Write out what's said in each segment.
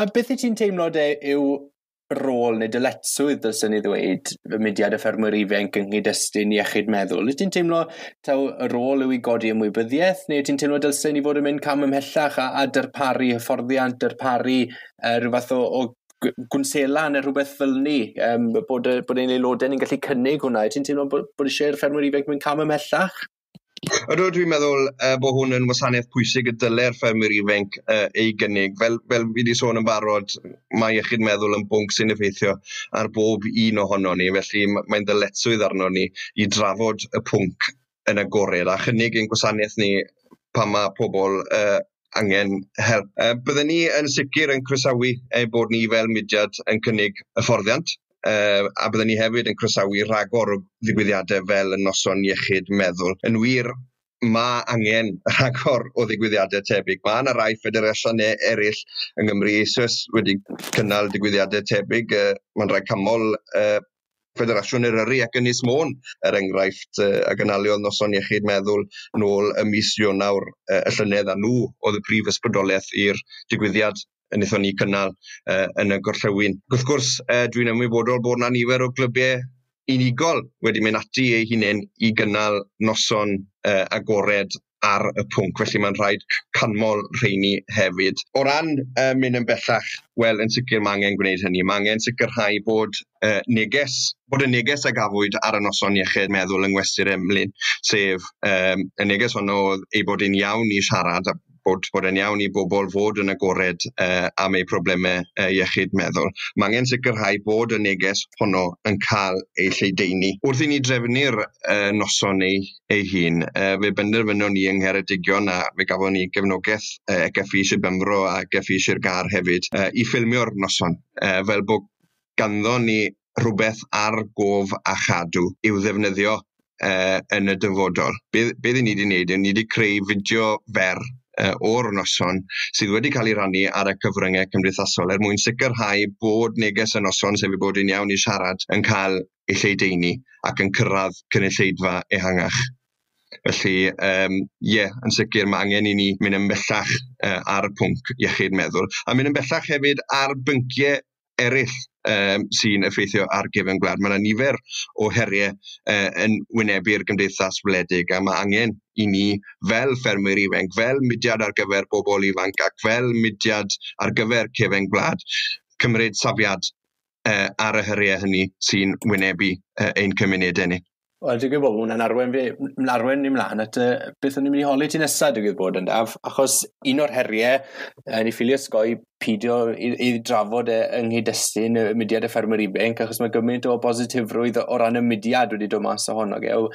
A beth i ti'n teimlo de yw rôl neu dyletswydd, dylsyn ni ddweud, y mudiad y ffermwyr ifanc yng nghyd-destun iechyd meddwl. Ydych ti'n teimlo taw y rôl yw i godi ymwybyddiaeth, neu ydych ti'n teimlo dylsyn ni fod yn mynd cam ymhellach a, a darparu hyfforddiant, darparu uh, rhywbeth o, o gwnsela neu rhywbeth fel ni, um, bod, bod ein aelodau ni'n gallu cynnig hwnna. Ti'n teimlo bod, bod eisiau'r ffermwyr ifanc mynd cam ymhellach? Ydw, dwi'n meddwl uh, bod hwn yn wasanaeth pwysig y dyle'r ffermwyr ifanc uh, ei gynnig. Fel, fel fi wedi sôn yn barod, mae iechyd meddwl yn bwnc sy'n effeithio ar bob un ohono ni, felly mae'n dyletswydd arno ni i drafod y pwnc yn agored a chynnig ein gwasanaeth ni pan mae pobl uh, angen help. Uh, byddwn ni yn sicr yn croesawu ei bod ni fel mudiad yn cynnig hyfforddiant uh, a byddwn ni hefyd yn croesawu rhagor o ddigwyddiadau fel y noson iechyd meddwl. Yn wir, mae angen rhagor o ddigwyddiadau tebyg. Mae yna rai ffederasiynau eraill yng Nghymru eisoes wedi cynnal digwyddiadau tebyg. Uh, Mae'n rhai camol uh, Federasiwn Eryri ac Ynys Môn, er enghraifft, uh, a gynaliodd noson iechyd meddwl nôl y mis Ionawr uh, y llynedd a nhw oedd y prif ysbrydoliaeth i'r digwyddiad wnaethon ni cynnal uh, yn y gorllewin. Wrth gwrs, uh, dwi'n ymwybodol bod yna nifer o glybiau unigol wedi mynd ati eu hunain i gynnal noson uh, agored ar y pwnc, felly mae'n rhaid canmol rheini hefyd. O ran uh, mynd yn bellach, wel, yn sicr mae angen gwneud hynny. Mae angen sicrhau bod uh, neges, bod y neges a gafwyd ar y noson iechyd meddwl yng Ngwestur Emlyn, sef um, y neges honno ei bod yn iawn i siarad a bod, bod e'n iawn i bobl fod yn agored uh, am eu problemau uh, iechyd meddwl. Mae angen sicrhau bod y neges honno yn cael ei lleideini. Wrth i ni drefnu'r uh, noson ei, ei hun, uh, fe benderfynon ni yng Ngheredigion a fe gafon ni gefnogaeth uh, Egeffi Sir Bymro a Egeffi Sir Gar hefyd uh, i ffilmio'r noson uh, fel bod ganddo ni rhywbeth ar gof a chadw i'w ddefnyddio uh, yn y dyfodol. Beth, beth ni wedi wneud, ni wedi creu fideo fer uh, o'r noson sydd wedi cael ei rannu ar y cyfryngau cymdeithasol er mwyn sicrhau bod neges y noson sef bod yn iawn i siarad yn cael ei lleideini ac yn cyrraedd cynulleidfa ehangach. Felly, um, yeah, yn sicr mae angen i ni mynd yn bellach uh, ar y pwnc iechyd meddwl. A mynd yn bellach hefyd ar bynciau eraill um, sy'n effeithio ar gyfan gwlad. Mae yna nifer o heriau uh, e, yn wynebu'r gymdeithas wledig a mae angen i ni fel ffermwyr ifanc, fel mudiad ar gyfer bobl ifanc ac fel mudiad ar gyfer cyfan gwlad cymryd safiad uh, ar y heriau hynny sy'n wynebu uh, ein cymunedau ni. Wel, dwi'n gwybod bod hwnna'n arwen fi, arwen ni mlaen at uh, beth o'n i'n mynd i holi ti nesaf, dwi'n gwybod yn daf, achos un o'r heriau uh, ni ffilio sgoi pidio i, i drafod e yng nghydestun y mudiad y ffermwyr ifanc, achos mae gymaint o bositifrwydd o ran y mudiad wedi dod mas ohono ge. Uh,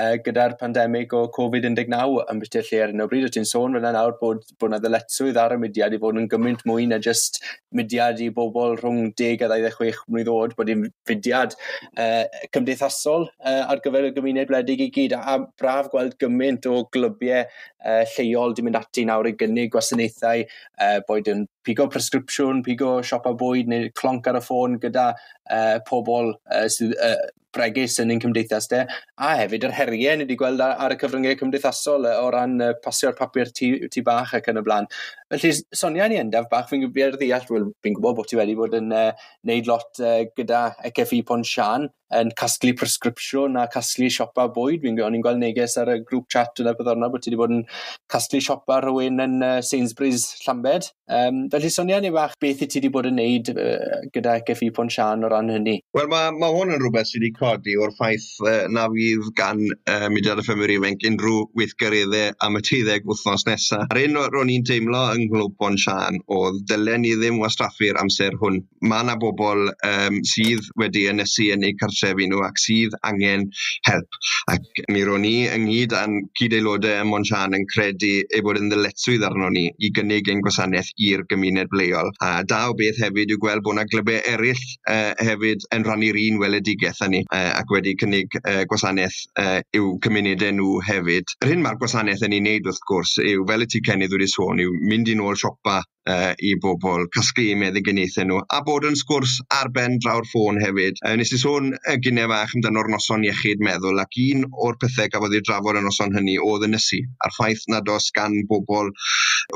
e, gyda'r pandemig o Covid-19 yn byty lle ar yno bryd, o ti'n sôn fyna nawr bod, bod na ddyletswydd ar y mudiad i fod yn gymaint mwy na just mudiad i bobl rhwng 10 a 26 mlynedd oed, bod i'n fudiad uh, cymdeithasol uh, ar gyfer y gymuned wledig i gyd, a, a braf gweld gymaint o glybiau uh, lleol di mynd ati nawr i gynnig gwasanaethau, uh, boed yn pigo presgripsiwn, pigo siopa bwyd neu clonc ar y ffôn gyda uh, pobl uh, sydd uh, bregus yn ein cymdeithas de. A hefyd yr heriau ni wedi gweld ar, ar y cyfryngau cymdeithasol o ran uh, pasio'r papur tu, tu bach ac yn y blaen. Felly, sonia ni endaf bach, fi'n gwybod ddeall, well, fi'n gwybod bod ti wedi bod yn uh, neud lot uh, gyda ECFI Ponsian, yn casglu presgripsiwn a casglu siopa bwyd. Fi'n gwybod, ni'n gweld neges ar y grŵp chat yna bydd orna bod ti wedi bod yn casglu siopa rhywun yn uh, Sainsbury's Llambed. Um, felly sonia ni bach beth i ti wedi bod yn neud uh, gyda Geffi Pon Sian o ran hynny? Wel mae ma hwn yn rhywbeth sydd wedi codi o'r ffaith uh, na fydd gan uh, Mudiad y Ffemur Ifanc unrhyw weithgareddau am y tuddeg wythnos nesaf. Ar un ro'n i'n teimlo yng Nghlwb Ponsian oedd dylen ni ddim wastraffu'r amser hwn. Mae yna bobl um, sydd wedi ynysu yn eu cartre cartrefi nhw ac sydd angen help. Ac mi ro'n ni ynghyd a'n cyd-aelodau ym Monsian yn credu ei bod yn ddyletswydd arno ni i gynnig ein gwasanaeth i'r gymuned leol. A da o beth hefyd yw gweld bod yna glybau eraill uh, hefyd yn rannu'r un weledigaeth â ni uh, ac wedi cynnig uh, gwasanaeth uh, i'w cymunedau nhw hefyd. Yr hyn mae'r gwasanaeth yn ei wneud wrth gwrs yw, fel y ti Kennydd wedi sôn, yw mynd i nôl siopa uh, i bobl, casglu eu meddyginiaethau nhw, a bod yn sgwrs ar ben draw'r ffôn hefyd. Uh, nes i sôn y gynnau fach amdano'r noson iechyd meddwl, ac un o'r pethau gafodd ei drafod y noson hynny oedd y nysu, a'r ffaith nad oes gan bobl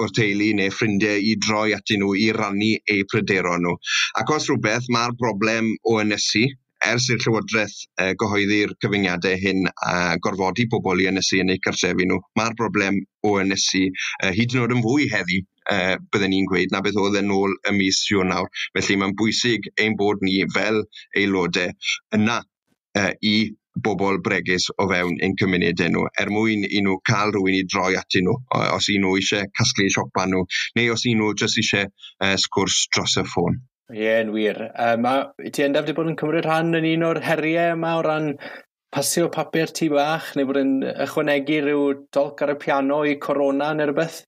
o'r teulu neu ffrindiau i droi atyn nhw i rannu eu pryderon nhw. Ac os rhywbeth, mae'r broblem o ynysu, ers i'r Llywodraeth uh, gyhoeddi'r cyfyngiadau hyn a gorfodi pobl i ynysu yn eu cartrefi nhw, mae'r broblem o ynysu uh, hyd yn oed yn fwy heddi uh, byddwn ni'n gweud na beth oedd yn ôl y mis Ionawr. Felly mae'n bwysig ein bod ni fel aelodau yna uh, i bobl bregus o fewn ein cymunedau nhw, er mwyn i nhw cael rhywun i droi atyn nhw, os i nhw eisiau casglu siopa nhw, neu os i nhw jyst eisiau uh, sgwrs dros y ffôn. Ie, yeah, yn wir. Um, a ti endaf wedi bod yn cymryd rhan yn un o'r heriau yma o ran pasio papur tu bach, neu bod yn ychwanegu rhyw dolc ar y piano i corona neu rhywbeth?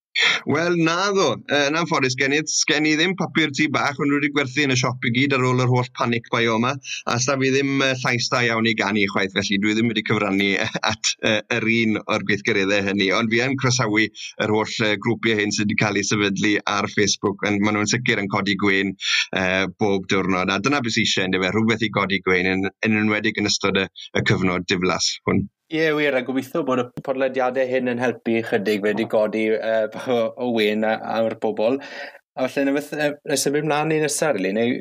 Wel, na ddo. Yn uh, anffodus, gen i, gen i ddim papur tu bach, ond wedi gwerthu yn y siop i gyd ar ôl yr holl panic bai yma, a sta fi ddim uh, llais da iawn i gan i chwaith, felly dwi ddim wedi cyfrannu at uh, yr un o'r gweithgareddau hynny, ond fi yn croesawu yr holl uh, grwpiau hyn sydd wedi cael eu sefydlu ar Facebook, ond maen nhw'n sicr yn codi gwein uh, bob diwrnod, a dyna beth sy'n eisiau, rhywbeth i godi gwein, yn, yn enwedig yn ystod y, y cyfnod diflas hwn. Ie yeah, wir, a gobeithio bod y podlediadau hyn yn helpu chydig wedi godi uh, o, o wen ar bobl. A falle na fydd na symud mlaen i'n nesaf, rili, neu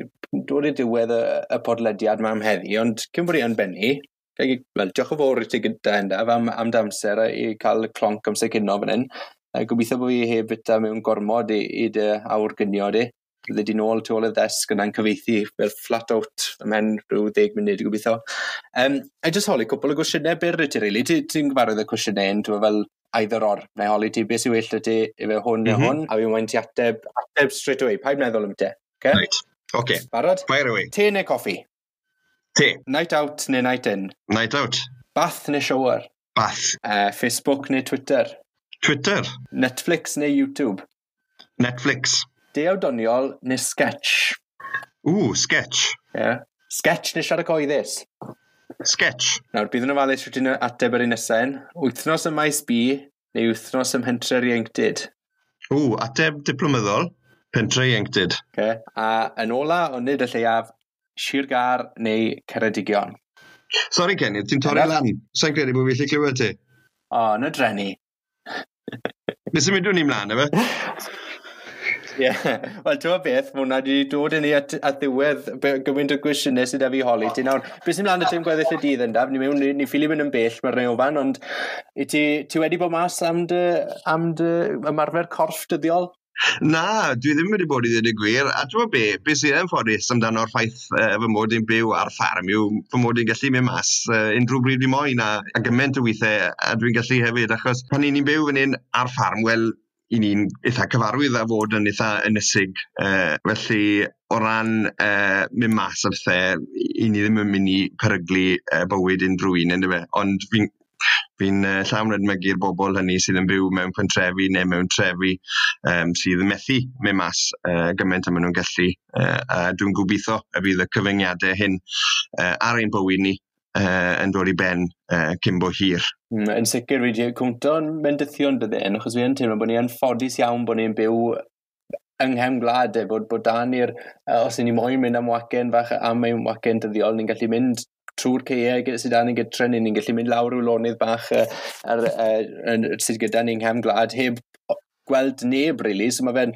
dod i diwedd y, y podlediad yma am heddi, ond cyn bod i yn benni, wel, diolch yn fawr i ti gyda hynna am, am damser i cael clonc amser cynno fan hyn. Gobeithio bod fi heb fyta mewn gormod i, i dy awr gynio di bydde di nôl tu ôl y ddesg yna'n cyfeithi fel flat out mewn rhyw ddeg munud i gobeithio. Um, I just holi cwpl o gwestiynau byr i ti, really. Ti'n ti gyfarwydd y cwestiynau un, ti'n fel either or. Neu holi ti, beth sy'n well ydy efo hwn neu mm -hmm. hwn, a fi'n wain ti ateb, ateb straight away. Pa'i meddwl am te? Okay? Right. Okay. Barod? Fire away. Te neu coffi? Te. Night out neu night in? Night out. Bath neu shower? Bath. Uh, Facebook neu Twitter? Twitter. Netflix neu YouTube? Netflix deawdoniol neu sketch? Ww, sketch. Ie. Yeah. Sketch neu siarad coeddus? Sketch. Nawr, bydd yn ofalus rydyn nhw ateb ar un nesen. Wythnos ym maes B neu wythnos ym hentre ieuenctid? Ww, ateb diplomyddol, pentre ieuenctid. Okay. A yn ola, onydd y lleiaf, Sirgar neu Ceredigion? Sorry, Kenny, ti'n torri lan. Sa'n credu bod fi'n clywed ti? O, oh, na drenu. Nes i mynd o'n i mlaen, efe? Ie, wel ti'n beth, mae hwnna wedi dod yn ni at, at ddiwedd gymaint o gwestiynau sydd â fi holi. Ti nawr, beth sy'n mlaen y tîm gweddill y dydd yn daf? Ni mewn, ni ffili mynd yn bell mae'r reofan, ond ti, ti wedi bod mas am dy, am dy ymarfer corff dyddiol? Na, dwi ddim wedi bod i ddweud y gwir. A dwi'n be, be sy'n yn ffodus amdano'r ffaith uh, fy mod i'n byw ar ffarm yw fy mod i'n gallu mynd mas uh, unrhyw bryd i moyn a, a gymaint o weithiau a dwi'n gallu hefyd achos pan i'n i'n byw fan hyn ar ffarm, wel, i ni'n eitha cyfarwydd a fod yn eitha ynysig. Uh, felly, o ran uh, mynd mas ar the, i ni ddim yn mynd i peryglu uh, bywyd unrhyw un, ynddo fe. Ond fi'n fi'n uh, llawn edmygu'r bobl hynny sydd yn byw mewn pentrefi neu mewn trefi um, sydd yn methu mynd mas uh, gymaint a maen nhw'n gallu. Uh, a dwi'n gobeithio y bydd y cyfyngiadau hyn uh, ar ein bywyd ni uh, yn dod i ben uh, cyn bo hir. Mm, yn sicr, fi wedi cwmto'n mendithion bydden, achos fi yn teimlo bod ni'n ffodus iawn bod ni'n byw yng nghem gwlad e, bod, bod dan i'r, uh, os ni'n moyn mynd am wacen fach am ein wacen dyddiol, ni'n gallu mynd trwy'r ceiau sydd dan ni'n gytre ni, ni'n gallu mynd lawr i'w lonydd bach uh, ar, uh, sydd gyda ni'n nghem gwlad heb gweld neb, really. So mae fe'n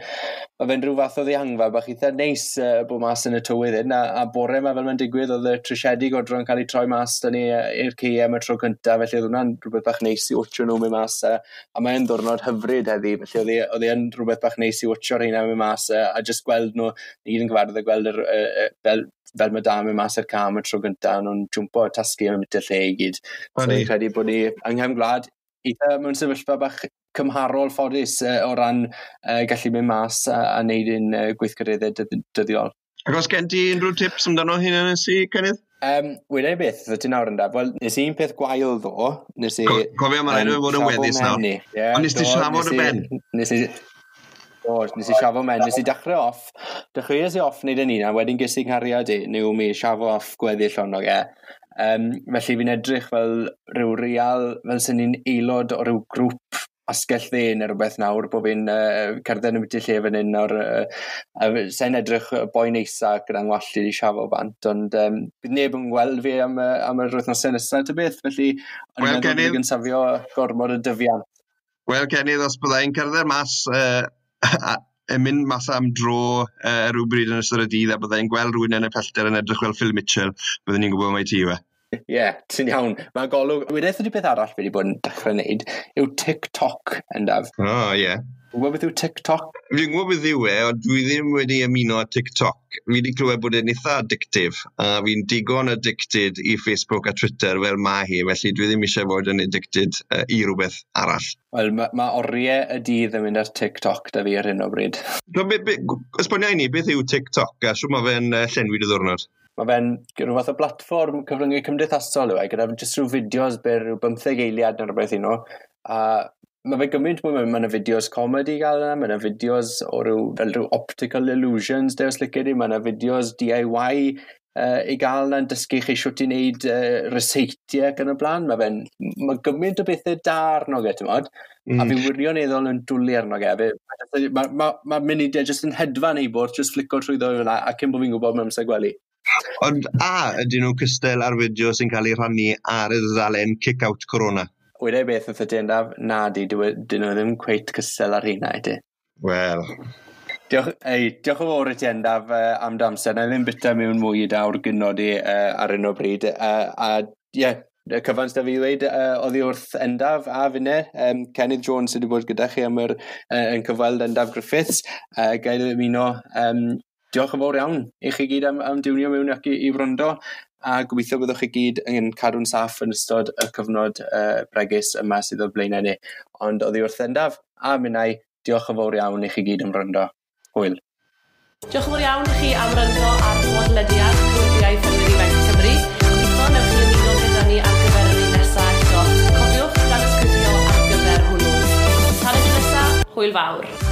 ma fe rhyw fath o ddihangfa bach eitha neis uh, bod mas yn y tywydd hyn. A, a bore mae fel mae'n digwydd, oedd y trisiedi godro yn cael ei troi mas dyn ni i'r CM y tro cyntaf. Felly oedd hwnna'n rhywbeth bach neis i wtio nhw mewn mas. Uh, a mae'n ddwrnod hyfryd heddi. Felly oedd e'n rhywbeth bach neis i wtio rheina mynd mas. Uh, a just gweld nhw, ni gyd yn gyfarwydd a gweld yr, uh, fel, fel mae dam yn mas i'r cam y tro gyntaf, nhw'n jwmpo tasgu am y lle i gyd. So, credu bod ni yng Nghefn Gwlad eitha mewn sefyllfa bach cymharol ffodus uh, o ran uh, gallu mynd mas a, a wneud un uh, gweithgareddau dyddiol. Ac os gen ti unrhyw tips amdano hyn yn y cynnydd? Um, Wydau beth, ddod ti nawr yn da. Wel, nes i'n peth gwael ddo. Nes i... Cofio mae'n rhaid i fod yn weddus nawr. Yeah, Ond nes ti siafod y ben? Nes i... Do, nes i siafo men. Nes i dechrau off. Dechreuais i off wneud yn un, a wedyn ges i cariad i, neu mi siafo off gweddill ond o ge. Um, felly fi'n edrych fel rhyw real, fel sy'n ni'n aelod o rhyw grŵp asgell dde neu rhywbeth nawr bod fi'n uh, cerdded yn byddu lle fan hyn o'r uh, uh, sa'n edrych boi neisa gyda'n ngwallu i siafo bant ond um, bydd neb yn gweld fi am, uh, am yr wythnosau nesaf ty beth felly o'n well, i'n meddwl yn safio gormod y dyfiant Wel, Kennydd, os byddai'n cerdded mas uh, yn mynd mas am dro uh, rhywbryd yn ystod y dydd a byddai'n gweld rhywun yn y pellter yn edrych fel Phil Mitchell, byddwn ni'n gwybod mai ti yw e. Ie, yeah, ti'n iawn. Mae'n golwg... Wedyn ydy beth arall fi wedi bod yn dechrau wneud yw TikTok yndaf. O, oh, ie. Yeah. Gwybod beth yw TikTok? Fi'n gwybod beth yw e, ond dwi ddim wedi ymuno â TikTok. Fi wedi clywed bod e'n eitha addictif, a fi'n digon addicted i Facebook a Twitter fel mae hi, felly dwi ddim eisiau bod yn addicted uh, i rhywbeth arall. Wel, mae ma oriau y dydd yn mynd ar TikTok da fi ar hyn o bryd. No, i ni, beth yw TikTok, a siw mae fe'n uh, llenwi dy ddwrnod? mae fe'n rhyw fath o blatfform cyfryngu cymdeithasol yw e, gyda jyst rhyw fideos byr rhyw 15 eiliad neu rhywbeth un nhw. A mae fe gymaint mwy, mae yna fideos comedy gael yna, mae yna fideos o rhyw, fel rhyw optical illusions, dewis licid i, mae yna fideos DIY uh, i gael yna'n dysgu chi siwt i wneud uh, reseitiau ac yn y blaen. Mae fe'n, mae gymaint o bethau da arno ge, ti'n modd, mm. a fi wirioneddol yn dwlu arno ge. Mae ma, ma, ma, ma munudiau e jyst yn hedfan ei bod, jyst flico trwy ddwy fyna, ac yn bod fi'n gwybod mewn amser gwely. Ond a, ydyn nhw'n cystel ar fideo sy'n cael ei rhannu ar y ddalen kick-out corona? Wydau beth wrth y dyndaf, na di, e, dyn nhw ddim cweit cystel ar hynna ydy. Wel... Diolch, ei, diolch yn fawr i ti endaf uh, am damser. Na ddim byta mewn mwy i dawr gynnod i uh, ar un o bryd. Uh, a ie, yeah, y cyfan sydd fi ddweud uh, oddi wrth endaf a fyne. Um, Kenneth Jones sydd wedi bod gyda chi am yr uh, yn cyfweld endaf Griffiths. Uh, gael ymuno um, diolch yn fawr iawn i chi gyd am, am diwnio mewn ac i, i wrando a gobeithio byddwch chi gyd yn cadw'n saff yn ystod y cyfnod uh, bregus yma sydd o'r blaenau ni. Ond oedd wrth endaf, a minnau, diolch yn fawr iawn i chi gyd am wrando. Hwyl. Diolch yn fawr iawn i chi am wrando ar podlediad Cwrdiaeth yn Mynd i Bank Cymru. Gobeithio newch chi ymuno gyda ni ar gyfer yr un nesaf eto. Cofiwch dan ysgrifio ar gyfer hwnnw. Tan y nesaf, hwyl fawr.